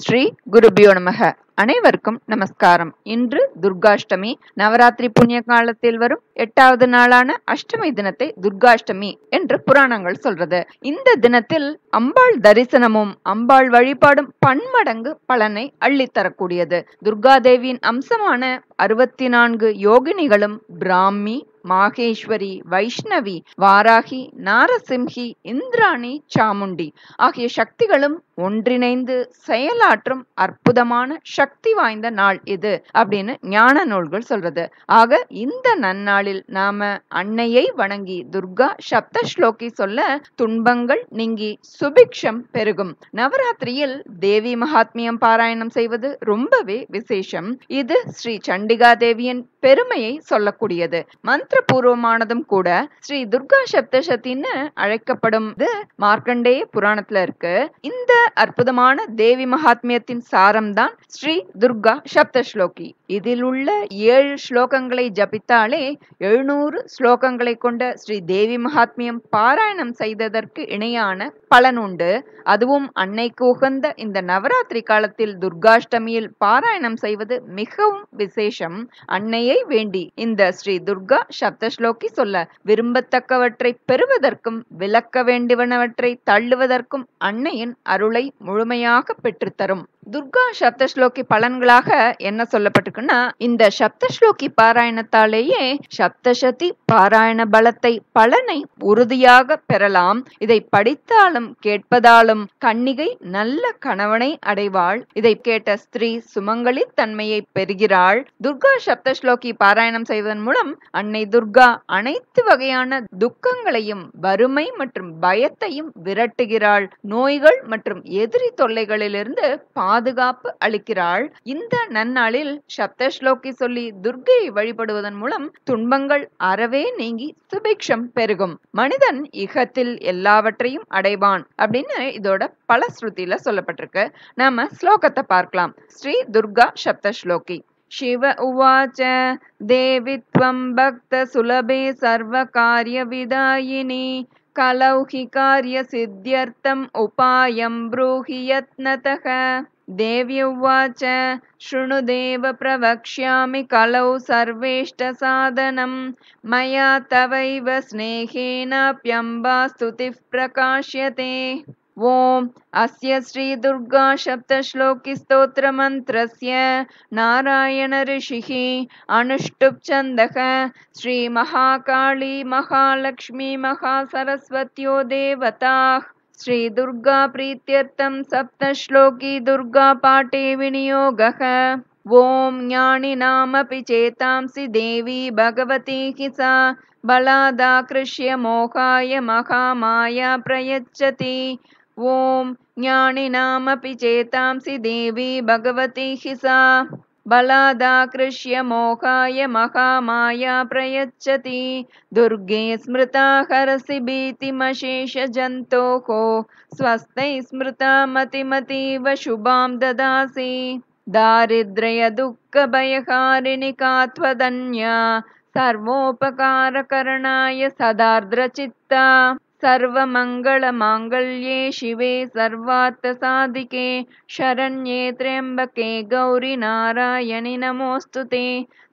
ஸ்ரீ குருபியோ நமக அனைவருக்கும் நமஸ்காரம். இன்று துர்காஷ்டமி. நவராத்திரி புண்ணிய காலத்தில் வரும் எட்டாவது நாளான அஷ்டமி தினத்தை துர்காஷ்டமி என்று புராணங்கள் சொல்றது. இந்த தினத்தில் அம்பாள் தரிசனமும் அம்பாள் வழிபாடும் பன்மடங்கு பலனை அள்ளித்தரக்கூடியது துர்காதேவியின் அம்சமான அறுபத்தி நான்கு யோகினிகளும் பிராமி மாகேஸ்வரி வைஷ்ணவி வாராகி நாரசிம்ஹி இந்திராணி சாமுண்டி ஆகிய சக்திகளும் ஒன்றிணைந்து செயலாற்றும் அற்புதமான சக்தி வாய்ந்த நாள் இது அப்படின்னு ஞான நூல்கள் சொல்றது. ஆக இந்த நன்னாளில் நாம அன்னையை வணங்கி துர்கா சப்த ஸ்லோகி சொல்ல துன்பங்கள் நீங்கி சுபிக்ஷம் பெருகும். நவராத்திரியில் தேவி மகாத்மியம் பாராயணம் செய்வது ரொம்பவே விசேஷம். இது ஸ்ரீ சண்டிகா தேவியின் பெருமையை சொல்லக்கூடியது. மந்திர பூர்வமானதும் கூட ஸ்ரீ துர்கா சப்தசத்தின்னு அழைக்கப்படும் மார்க்கண்டேய புராணத்துல இருக்கு. இந்த அற்புதமான தேவி மகாத்மியத்தின் சாரம்தான் ஸ்ரீ துர்கா சப்த ஸ்லோகி இதில் உள்ள ஏழு ஸ்லோகங்களை ஜபித்தாலே எழுநூறு ஸ்லோகங்களை கொண்ட ஸ்ரீ தேவி மகாத்மியம் பாராயணம் செய்ததற்கு இணையான பலன் உண்டு அதுவும் அன்னைக்கு உகந்த இந்த நவராத்திரி காலத்தில் துர்காஷ்டமியில் பாராயணம் செய்வது மிகவும் விசேஷம். அன்னையை வேண்டி இந்த ஸ்ரீ துர்கா சப்தஸ்லோகி சொல்ல விரும்பத்தக்கவற்றை பெறுவதற்கும் விளக்க வேண்டுவனவற்றை தள்ளுவதற்கும் அன்னையின் அருளை முழுமையாக பெற்றுத்தரும். துர்கா சப்தஸ்லோகி பலன்களாக என்ன சொல்லப்பட்டிருக்குன்னா இந்த சப்தஸ்லோகி பாராயணத்தாலேயே சப்தசதி பாராயண பலத்தை பலனை உறுதியாக பெறலாம். இதை படித்தாலும் கேட்பதாலும் கன்னிகை நல்ல கணவனை அடைவாள். இதை கேட்ட ஸ்திரீ சுமங்கலி தன்மையை பெறுகிறாள். துர்கா சப்தஸ்லோகி பாராயணம் செய்வதன் மூலம் அன்னை துர்கா அனைத்து வகையான துக்கங்களையும் வறுமை மற்றும் பயத்தையும் விரட்டுகிறாள். நோய்கள் மற்றும் எதிரி தொல்லைகளிலிருந்து பாதுகாப்பு அளிக்கிறாள் இந்த நன்னாளில் சப்தஸ்லோகி சொல்லி துர்கையை வழிபடுவதன் மூலம் துன்பங்கள் அறவே நீங்கி சுபிக்ஷம் பெருகும் மனிதன் இகத்தில் எல்லாவற்றையும் அடைவான் அப்படின்னு இதோட பல ஸ்ருதியில சொல்லப்பட்டிருக்கு நாம ஸ்லோகத்தை பார்க்கலாம் ஸ்ரீ துர்கா சப்தஸ்லோகி शिव उवाच देवि त्वं भक्तसुलभे सर्वकार्यविदायिनी कलौ हि कार्यसिद्ध्यर्थम् उपायं ब्रूहि यत्नतः देव्य उवाच शृणुदेव प्रवक्ष्यामि कलौ सर्वेष्टसाधनं। मया तवैव स्नेहेनाप्यम्बा स्तुतिः प्रकाश्यते। ॐ अस्य श्रीदुर्गासप्तश्लोकिस्तोत्रमन्त्रस्य नारायणऋषिः अनुष्टुप्छन्दः। श्रीमहाकाली महालक्ष्मी महासरस्वत्यो देवताः श्रीदुर्गा प्रीत्यर्थं सप्तश्लोकी दुर्गापाठे विनियोगः। ॐ ज्ञानिनामपि चेतांसि देवी भगवती हि सा। बलादाकृष्य मोहाय महामाया प्रयच्छति। ॐ ज्ञानिनामपि चेतांसि देवी भगवती हि सा बलादाकृष्य मोहाय महामाया प्रयच्छति। दुर्गे स्मृता हरसि भीतिमशेषजन्तोः। स्वस्तैः स्मृता मतिमतीव शुभां ददासि। दारिद्र्यदुःखभयहारिणिका त्वदन्या सर्वोपकारकरणाय सदार्द्रचित्ता सर्वमङ्गलमाङ्गल्ये शिवे सर्वार्थसाधिके शरण्ये त्र्यम्बके गौरि नारायणि नमोऽस्तु ते।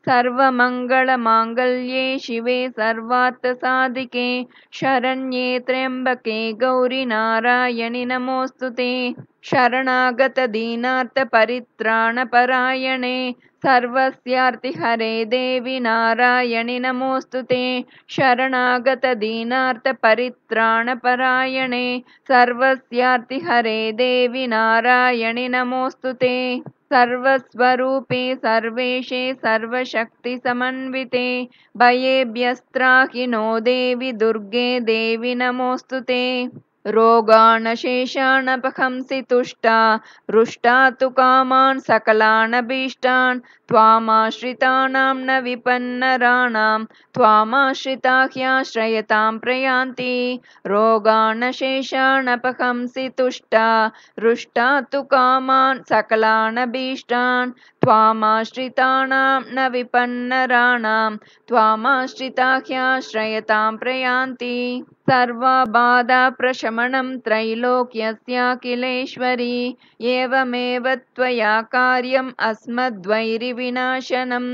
सर्वमङ्गलमाङ्गल्ये शिवे सर्वार्थसाधिके शरण्ये त्र्यम्बके गौरि नारायणि नमोऽस्तु ते। शरणागतदीनार्थपरित्राणपरायणे सर्वस्यार्तिहरे देवि नारायणि नमोऽस्तु ते। शरणागतदीनार्थपरित्राणपरायणे सर्वस्यार्तिहरे देवि नारायणि नमोऽस्तु ते। सर्वस्वरूपे सर्वेशे सर्वशक्तिसमन्विते। भयेभ्यस्त्राहि नो देवि दुर्गे देवि नमोऽस्तु ते रोगाणशेषाणपहंसि तुष्टा रुष्टा तु कामान् सकलानभीष्टान् त्वामाश्रितानां न विपन्नराणां त्वामाश्रिता ह्याश्रयतां प्रयान्ति। रोगाणशेषाणपहंसि तुष्टा रुष्टा तु कामान् सकलानभीष्टान् त्वामाश्रितानां न विपन्नराणां त्वामाश्रिता ह्याश्रयतां प्रयान्ति। सर्वबाधाप्रशमनं त्रैलोक्यस्याखिलेश्वरी एवमेव त्वया कार्यम् अस्मद्वैरिविनाशनं।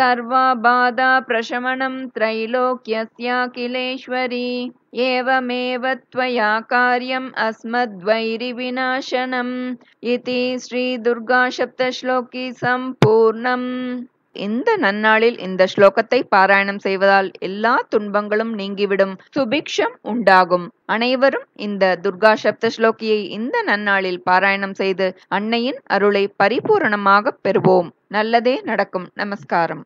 सर्वबाधाप्रशमनं त्रैलोक्यस्याखिलेश्वरी एवमेव त्वया कार्यम् अस्मद्वैरिविनाशनम् इति ஸ்ரீதுர்காசப்தஸ்லோகி சம்பூர்ணம் இந்த நன்னாளில் இந்த ஸ்லோகத்தை பாராயணம் செய்வதால் எல்லா துன்பங்களும் நீங்கிவிடும் சுபிக்ஷம் உண்டாகும் அனைவரும் இந்த துர்கா சப்த ஸ்லோகியை இந்த நன்னாளில் பாராயணம் செய்து அன்னையின் அருளை பரிபூரணமாக பெறுவோம் நல்லதே நடக்கும் நமஸ்காரம்